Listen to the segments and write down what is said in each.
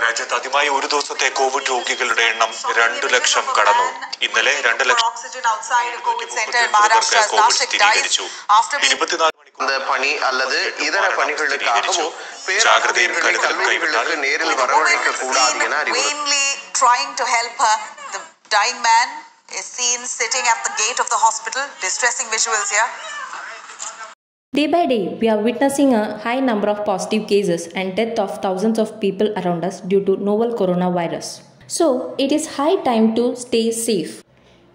രാജ്യത്ത് ആദ്യമായി ഒരു ദിവസത്തെ കോവിഡ് രോഗികളുടെ എണ്ണം രണ്ടു ലക്ഷം കടന്നു. ഇന്നലെ രണ്ട് ലക്ഷം കോവിഡ് പണി അല്ലത് ഇതര പണികളിലേക്കാകവോ ജാഗ്രതയും കരുതലും കൈവിട്ടാൽ നേരിൽ Day by day, we are witnessing a high number of positive cases and death of thousands of people around us due to novel coronavirus. So, it is high time to stay safe.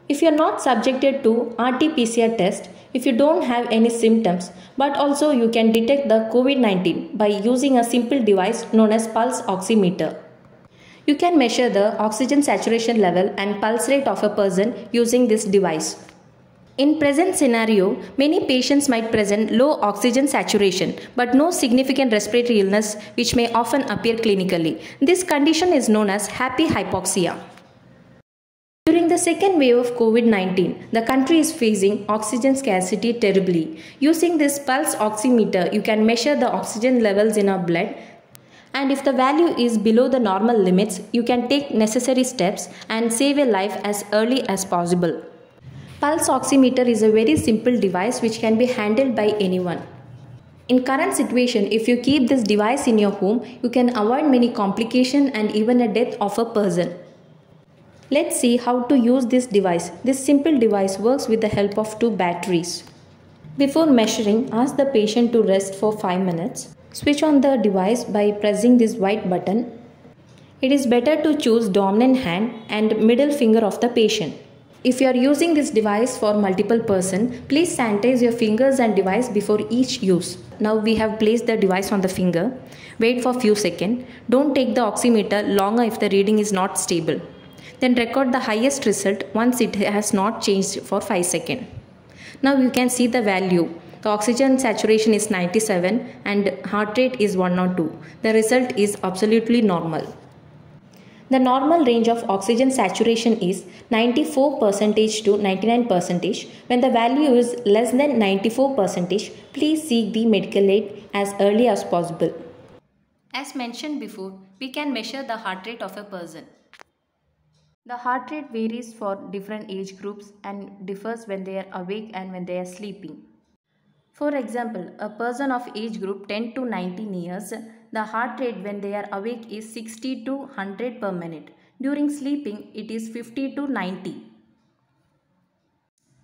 If you are not subjected to RT-PCR test, if you don't have any symptoms, but also you can detect the COVID-19 by using a simple device known as pulse oximeter. You can measure the oxygen saturation level and pulse rate of a person using this device. In present scenario, many patients might present low oxygen saturation but no significant respiratory illness which may often appear clinically. This condition is known as happy hypoxia. During the second wave of COVID-19, the country is facing oxygen scarcity terribly. Using this pulse oximeter, you can measure the oxygen levels in our blood and if the value is below the normal limits, you can take necessary steps and save a life as early as possible. Pulse oximeter is a very simple device which can be handled by anyone. In current situation, if you keep this device in your home, you can avoid many complications and even a death of a person. Let's see how to use this device. This simple device works with the help of two batteries. Before measuring, ask the patient to rest for 5 minutes. Switch on the device by pressing this white button. It is better to choose dominant hand and middle finger of the patient. If you are using this device for multiple person, please sanitize your fingers and device before each use. Now we have placed the device on the finger. Wait for few seconds. Don't take the oximeter longer if the reading is not stable. Then record the highest result once it has not changed for 5 seconds. Now you can see the value. The oxygen saturation is 97 and heart rate is 102. The result is absolutely normal. The normal range of oxygen saturation is 94% to 99%. When the value is less than 94%, please seek the medical aid as early as possible. As mentioned before, we can measure the heart rate of a person. The heart rate varies for different age groups and differs when they are awake and when they are sleeping. For example, a person of age group 10 to 19 years, the heart rate when they are awake is 60 to 100 per minute. During sleeping, it is 50 to 90.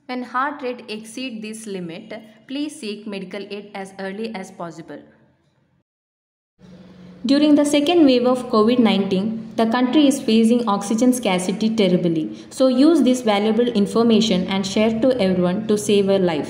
When heart rate exceeds this limit, please seek medical aid as early as possible. During the second wave of COVID 19, the country is facing oxygen scarcity terribly. So, use this valuable information and share to everyone to save a life.